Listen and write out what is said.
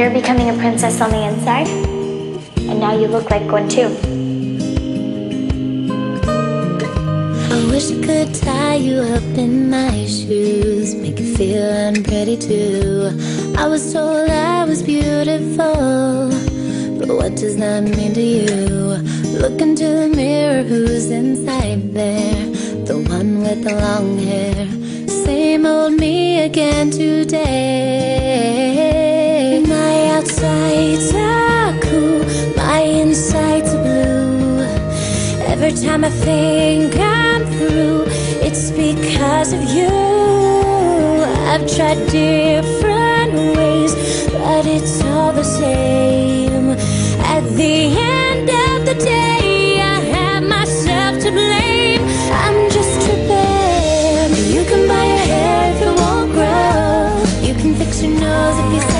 You're becoming a princess on the inside, and now you look like one too. I wish I could tie you up in my shoes, make you feel I'm pretty too. I was told I was beautiful, but what does that mean to you? Look into the mirror, who's inside there? The one with the long hair. Same old me again today. Every time I think I'm through, it's because of you. I've tried different ways, but it's all the same. At the end of the day, I have myself to blame. I'm just tripping. You can buy your hair if it won't grow. You can fix your nose if you say. You